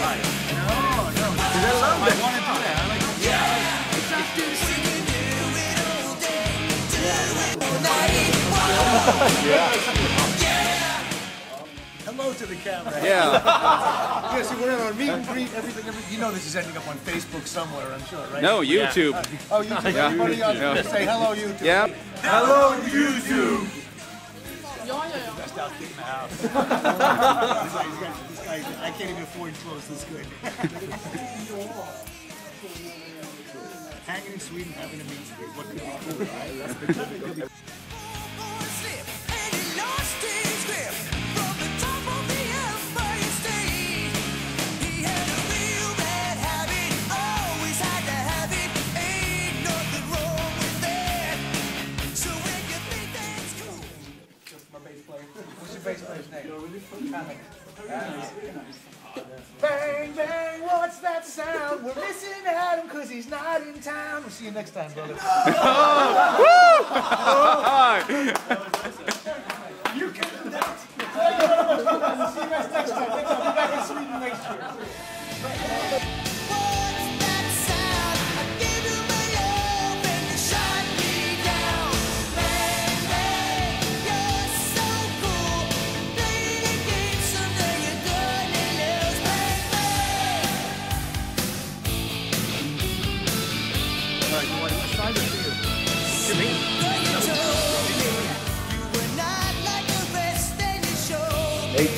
like you. No, no. Because I love I want to do that. I like Hello to the camera. Yeah. Yeah, see, we're on meet and greet, everything, everything. You know this is ending up on Facebook somewhere, I'm sure, right? No, YouTube. Oh, YouTube. Everybody else Yeah. say hello, YouTube. Yeah. Hello, YouTube. Ja, ja, ja. Best outfit in the house. This guy, this guy, I can't even afford clothes this good. Hanging in Sweden, having a meet and greet. What could be cool, right? That's the could be my bass player. What's your bass player's name? Tommy. Bang, bang, what's that sound? We're missing Adam because he's not in town. We'll see you next time, brother.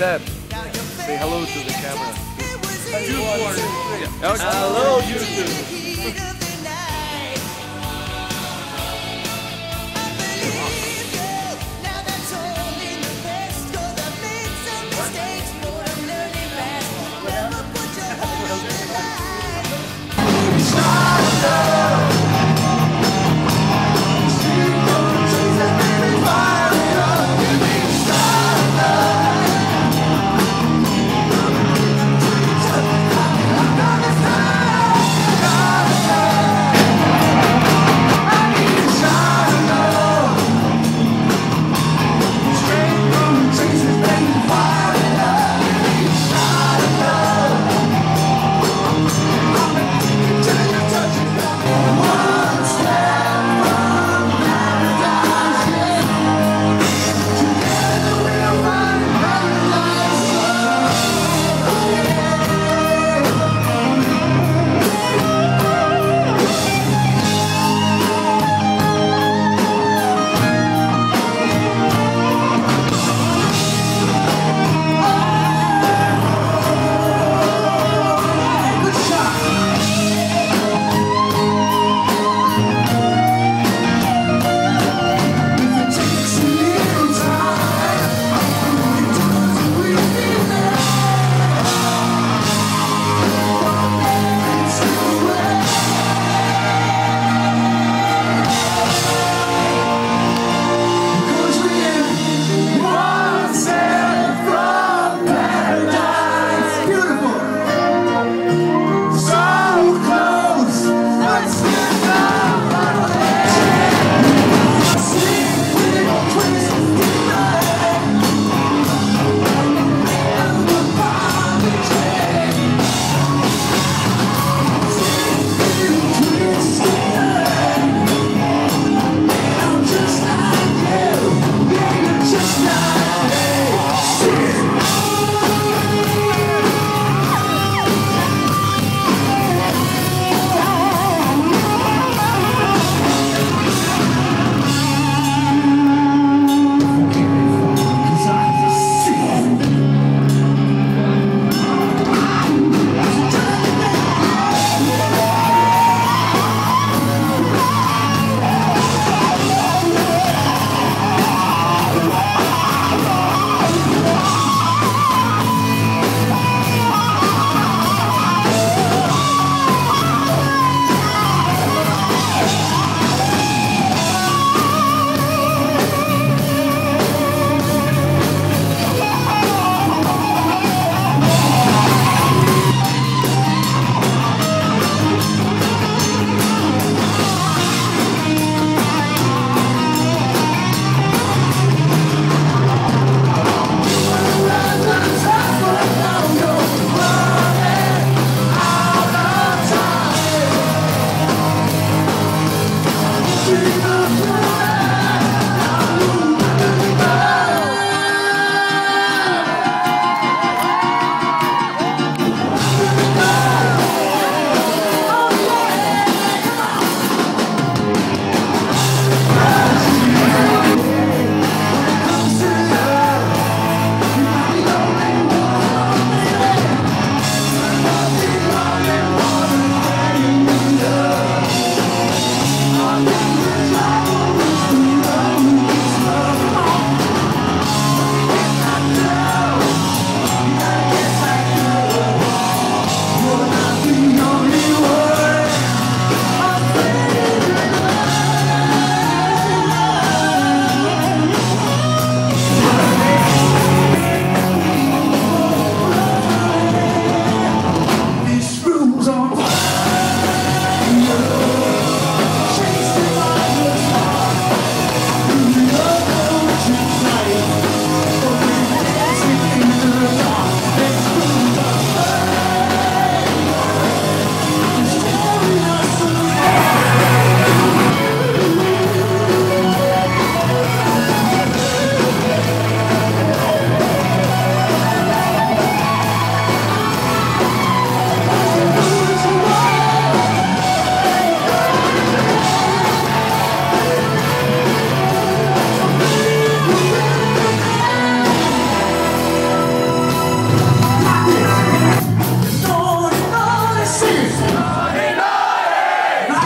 Say hello to the camera. Hello, YouTube.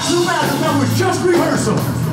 Two matches that was just rehearsal.